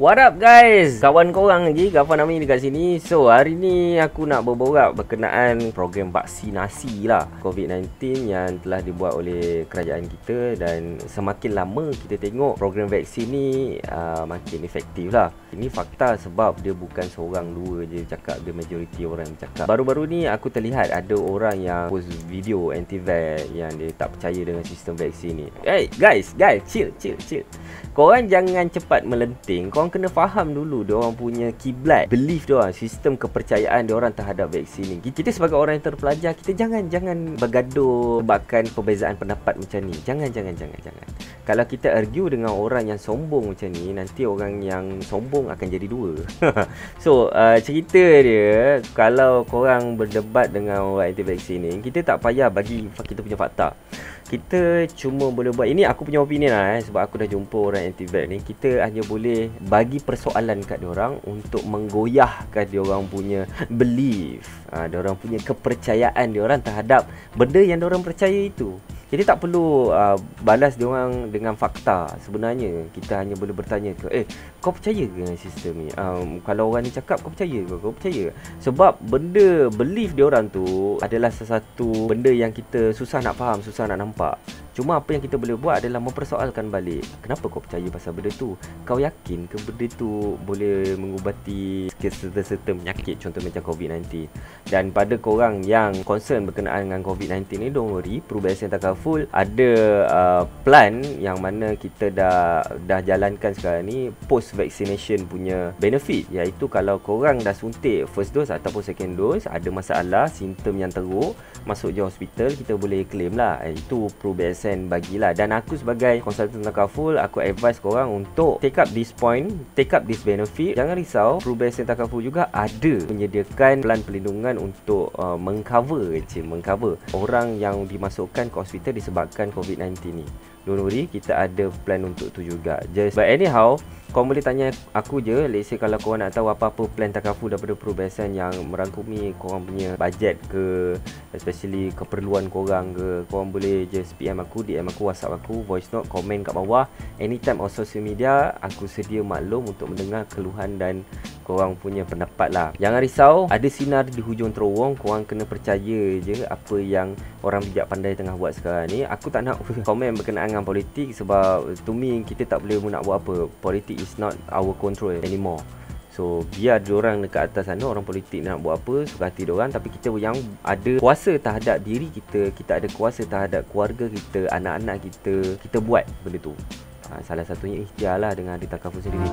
What up guys? Kawan korang lagi, Gafan Amin dekat sini. So hari ni aku nak berborak berkenaan program vaksinasi lah. COVID-19 yang telah dibuat oleh kerajaan kita Dan semakin lama kita tengok program vaksin ni uh, makin efektif lah. Ini fakta sebab dia bukan seorang dua je cakap Dia majoriti orang yang cakap. Baru-baru ni aku terlihat ada orang yang post video anti-vax Yang dia tak percaya dengan sistem vaksin ni. Hey guys, guys, chill, chill, chill. Korang jangan cepat melenting. Korang kena faham dulu dia orang punya kiblat Belief dia orang Sistem kepercayaan dia orang terhadap vaksin ni. Kita sebagai orang yang terpelajar Kita jangan jangan bergaduh Bahkan perbezaan pendapat macam ni. Jangan jangan jangan jangan. Kalau kita argue dengan orang yang sombong macam ni Nanti orang yang sombong akan jadi dua. So uh, cerita dia Kalau korang berdebat dengan orang anti vaksin ni Kita tak payah bagi kita punya fakta. Kita cuma boleh buat ini aku punya opinion lah eh sebab aku dah jumpa orang anti vax ni. Kita hanya boleh bagi persoalan kat dia orang untuk menggoyahkan dia orang punya belief. Ha, dia orang punya kepercayaan dia orang terhadap benda yang dia orang percaya itu jadi tak perlu uh, balas dia orang dengan fakta. Sebenarnya kita hanya boleh bertanya ke, eh kau percaya ke dengan sistem ni? Um, kalau orang ni cakap kau percaya ke? Kau percaya? Sebab benda belief dia orang tu adalah sesuatu benda yang kita susah nak faham, susah nak nampak. Cuma apa yang kita boleh buat adalah mempersoalkan balik. Kenapa kau percaya pasal benda tu? Kau yakin ke benda tu boleh mengubati serta-serta penyakit contoh macam COVID-19? Dan pada korang yang concern berkenaan dengan COVID-19 ni, don't worry, Perubahan Takaful full. Ada uh, plan yang mana kita dah dah jalankan sekarang ni post vaccination punya benefit. Iaitu kalau korang dah suntik first dose ataupun second dose ada masalah simptom yang teruk masuk je hospital kita boleh claim lah. Eh, itu Pro BSN bagilah. Dan aku sebagai consultant takaful aku advise korang untuk take up this point take up this benefit. Jangan risau Pro BSN takaful juga ada menyediakan plan perlindungan untuk uh, mengcover je mengcover orang yang dimasukkan ke hospital disebabkan COVID-19 ni. Don't worry, kita ada plan untuk tu juga. Just but anyhow, kau boleh tanya aku je, let's say kalau kau nak tahu apa-apa plan takafu daripada perubahan yang merangkumi kau punya bajet ke especially keperluan kau orang ke, kau boleh just PM aku, DM aku, WhatsApp aku, voice note, komen kat bawah. Anytime on social media, aku sedia maklum untuk mendengar keluhan dan korang punya pendapat lah. Jangan risau Ada sinar di hujung terowong Korang kena percaya je Apa yang orang bijak pandai tengah buat sekarang ni. Aku tak nak komen berkenaan dengan politik Sebab to me kita tak boleh nak buat apa. Politik is not our control anymore. So biar orang dekat atas sana Orang politik nak buat apa Suka hati orang. Tapi kita yang ada kuasa terhadap diri kita Kita ada kuasa terhadap keluarga kita Anak-anak kita Kita buat benda tu. Ha, Salah satunya ikhtiar lah dengan Adita Kafu sendiri